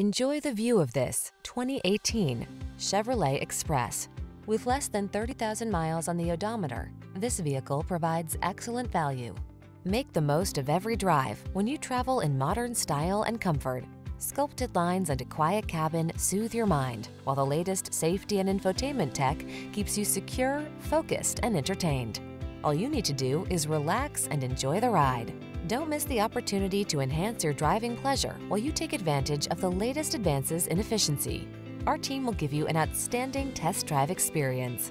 Enjoy the view of this 2018 Chevrolet Express. With less than 30,000 miles on the odometer, this vehicle provides excellent value. Make the most of every drive when you travel in modern style and comfort. Sculpted lines and a quiet cabin soothe your mind, while the latest safety and infotainment tech keeps you secure, focused, and entertained. All you need to do is relax and enjoy the ride. Don't miss the opportunity to enhance your driving pleasure while you take advantage of the latest advances in efficiency. Our team will give you an outstanding test drive experience.